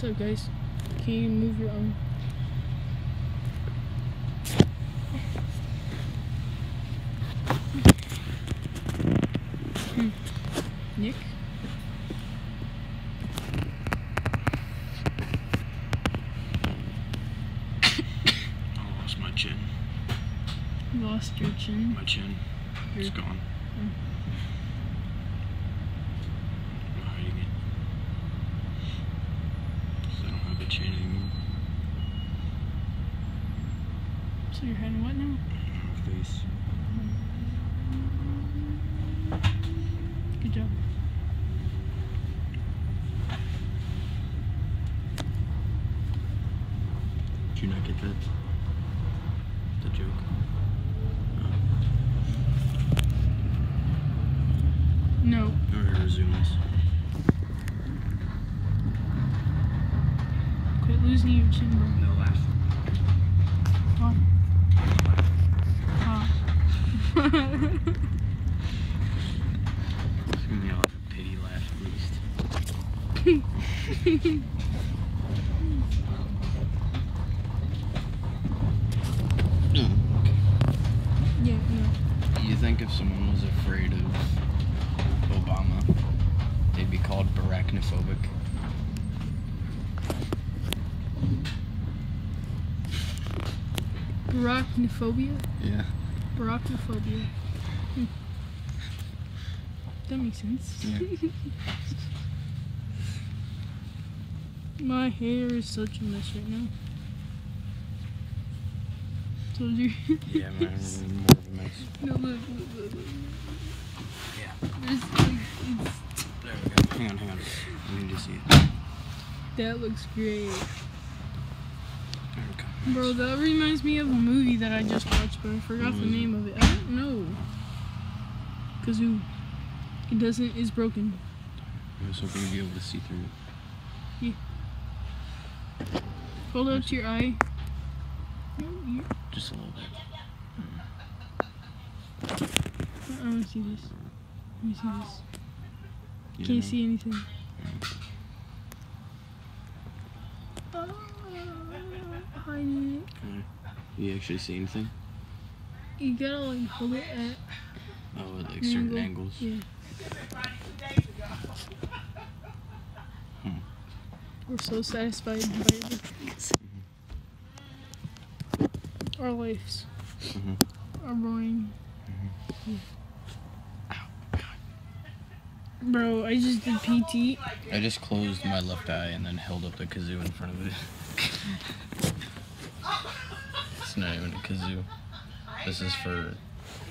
What's up, guys? Can you move your arm? Hmm. Nick? I lost my chin. You lost your chin. My chin. It's gone. Mm. I'm hiding it. 'Cause I don't have a chin anymore. So what now? Face. Good job. Did you not get that? The joke. No. Alright, resume this. Quit losing your chin, bro. No laugh. Oh. Oh. It's gonna be like a pity laugh at least. yeah, no. You think if someone was afraid of Obama, they'd be called barachophobic? Barachnophobia? Yeah. Barachnophobia. Hmm. That makes sense. Yeah. My hair is such a mess right now. Told you. Yeah, man, more of a mess. no, look, look, look, look. Yeah. There's like, it's, There we go. Hang on, hang on. I need to see it. that looks great. There we go. Bro, that reminds me of a movie that I just watched, but I forgot the name of it. I don't know. Kazoo. It doesn't, it's broken. I was hoping you'd be able to see through it. Yeah. Hold up to your eye. No, Just a little bit. I want to see this. Let me see this. You Can't see anything. Hide it. You actually see anything? You gotta like hold it at Oh, at like certain angle. angles. Yeah. Hmm. We're so satisfied by it. Our lives Mhm. are boring. Mm-hmm. Bro, I just did PT. I just closed my left eye and then held up the kazoo in front of it. it's not even a kazoo. This is for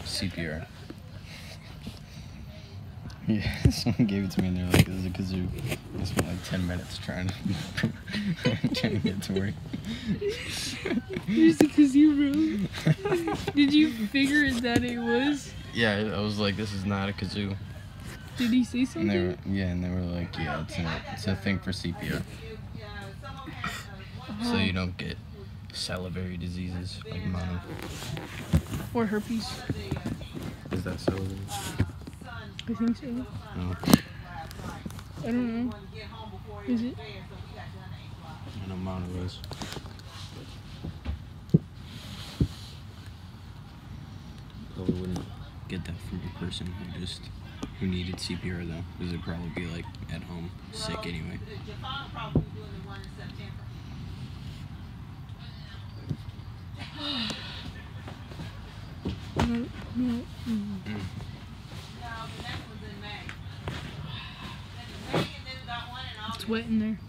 CPR. Yeah, someone gave it to me and they're like, this is a kazoo. I spent like 10 minutes trying to, trying to get it to work. Here's the kazoo, bro. Did you figure that it was? Yeah, I was like, this is not a kazoo. Did he say And something? they were, yeah, and they were like, yeah, it's a, it's a thing for CPR. Uh-huh. So you don't get salivary diseases like mono. Or herpes. Is that so? I think so. No, I don't know. Is it? I know mono is. Probably wouldn't get that from a person who just who needed CPR though, because it'd probably be like at home sick anyway. No, no. mm. It's wet in there.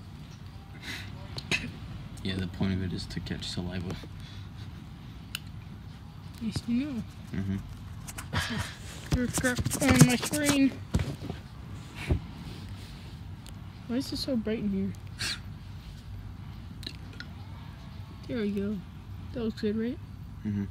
Yeah, the point of it is to catch saliva. Yes, you know. hmm There's crap on my screen. Why is it so bright in here? There we go. That looks good, right? hmm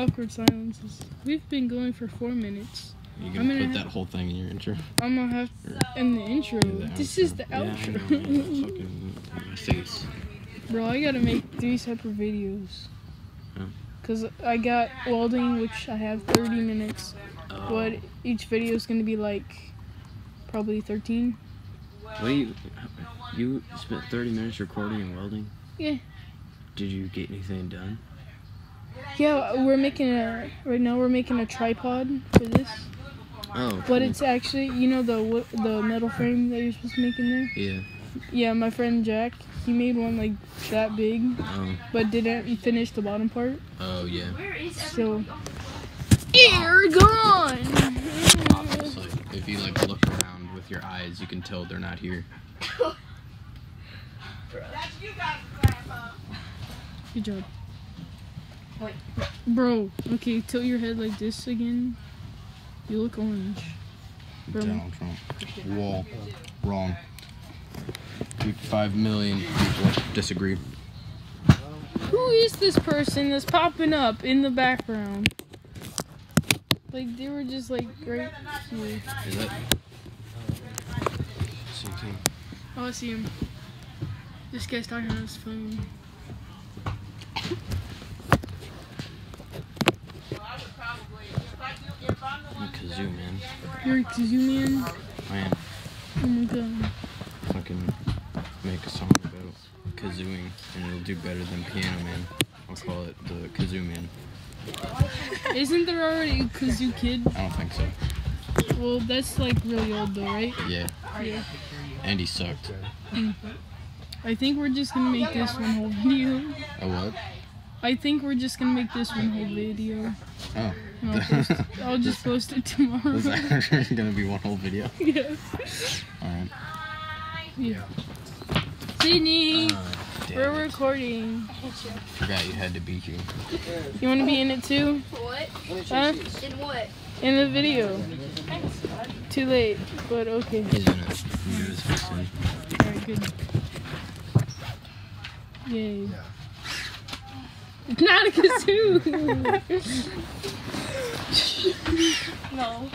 awkward silences. We've been going for four minutes. You I'm gonna gonna put that whole thing in your intro? I'm gonna have in the intro. The This outro? is the Yeah, outro. Fucking face. Bro, I gotta make three separate videos. Oh. Cause I got welding, which I have 30 minutes, Oh. but each video is gonna be like probably 13. Wait, you spent 30 minutes recording and welding? Yeah. Did you get anything done? Yeah, we're making a right now. We're making a tripod for this, Oh, but it's actually you know the the metal frame that you're supposed to make in there. Yeah. Yeah, my friend Jack, he made one like that big, Oh, but didn't finish the bottom part. oh yeah. Where is it so, air gone. It's like, if you like look around with your eyes, you can tell they're not here. That's you guys, Grandpa! Good job. Bro, okay, tilt your head like this again. You look orange. Bro, Donald Trump. Wall. Wrong. Five million people disagree. who is this person that's popping up in the background? Like they were just like right here. Is thing. Oh, I see him. This guy's talking on his phone. I'm a kazoo, man. You're a kazoo man. Man, Oh my god. fucking make a song about kazooing, and it'll do better than Piano Man. I'll call it the Kazoo Man. Isn't there already a kazoo kid? I don't think so. Well, that's like really old though, right? Yeah, Yeah. and he sucked. Mm. I think we're just gonna make this one whole video. A what? I think we're just gonna make this one whole video. Oh. I'll, post, I'll just post it tomorrow. Is that actually gonna be one whole video? yeah. Alright. Yeah. Sydney, Uh, we're damn it. recording. Forgot you had to beat you. You want to be in it too? What? Huh? In what? In the video. Thanks, Too late, but okay. He's in it. He was fixing. Alright, good. Yay. It's not a kazoo! No.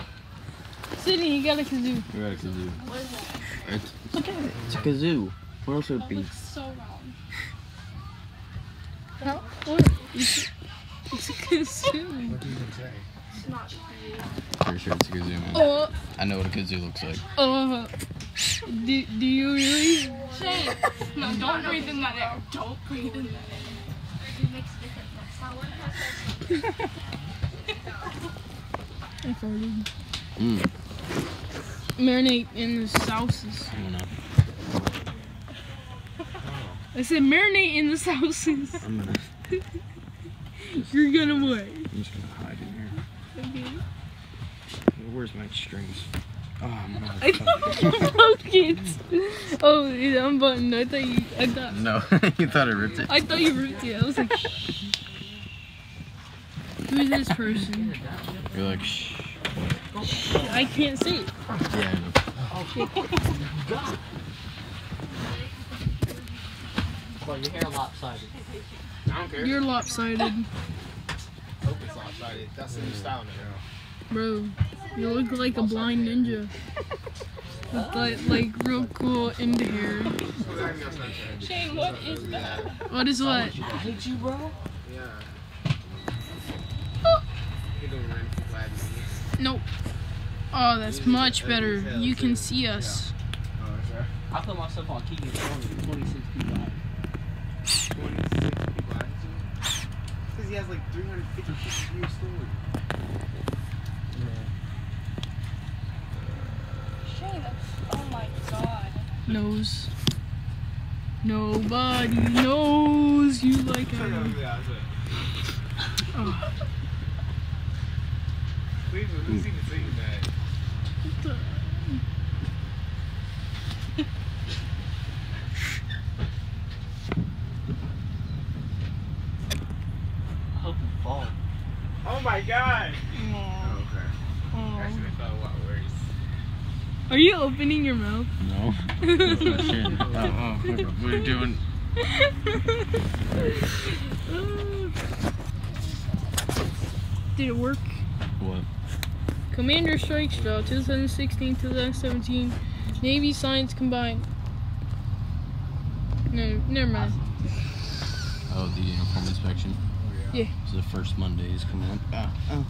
Sydney, you got a kazoo. We got a kazoo. What is that? It's, it's a kazoo. What else would it be? so wrong. How? What? It's, it's a kazoo. It's not you. Pretty sure it's a kazoo, man. Oh, I know what a kazoo looks like. oh. Do, do you really? Shane! No, don't breathe in that air. Don't breathe in that air. That's not what I farted. Mmm. Marinate in the sauces. I don't know. I said marinate in the sauces. I'm gonna. You're gonna what? I'm just gonna hide in here. Okay. Where's my strings? Oh, I thought broke it. Oh, it's unbuttoned. I thought you. I thought. no, you thought I ripped it. I thought you ripped it. I was like, who's this person? You're like, shh. I can't see it. Yeah, I know. Well, your hair lopsided. I don't care. You're lopsided, hope it's lopsided. That's the new style now. bro. You look like a blind ninja. With like, like real cool end hair. Shane, what is that? What is what? I hate you, bro. Yeah. You doing right for glad to see you. Nope. Oh, that's much better. You can see us. Oh. I put myself on Keegan's phone 26 people. 26 people behind. Because he has like 350 people view story. Shane. Oh my god. Knows. Nobody knows you like I do. Yeah, that's it. Oh, Please, who's even saying that? what the- I hope you fall. Oh my god! Oh, okay. aw. Actually, I thought a lot worse. Are you opening your mouth? No. Shit. Oh, oh, what are you doing? Did it work? What? Commander Strike Straw 2016 2017 Navy Science Combined. No, never mind. Oh, the uniform inspection. Oh, Yeah. yeah. So the first Monday is coming up. Ah, oh.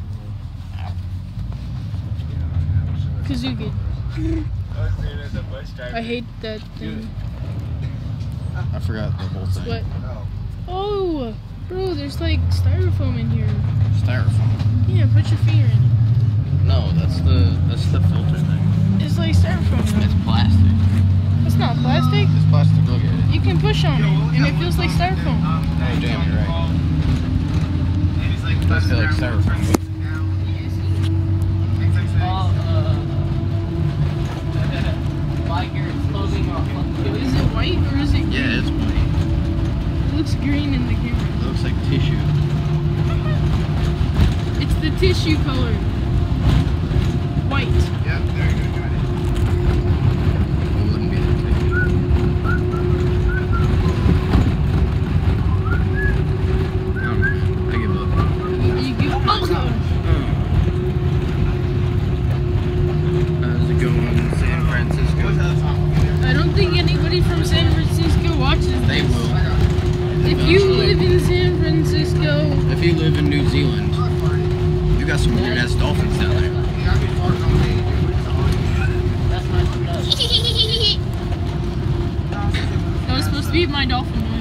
Kazuki. I was doing it as a bus driver. I hate that thing. I forgot the whole thing. What? Oh. Oh, bro, there's like styrofoam in here. Styrofoam. Yeah, put your finger in it. No, that's the that's the filter thing. It's like styrofoam. It's plastic. It's not plastic. It's plastic. Look at it. You can push on it, and it feels like styrofoam. Oh damn, you're right. And he's like, It does feel like styrofoam. Like you're exposing our fucking. Is it white or is it green? Yeah, it's white. It looks green in the camera. It looks like tissue. It's the tissue color. White. Yep, there you go, got it. It wouldn't be the tissue. I don't know. I give up. You get, oh, How's it going, San Francisco? I don't think anybody from San Francisco watches They this. will. If you Eventually. live in San Francisco, If you live in New Zealand, you got some weird ass dolphins down there. That's nice and done. that supposed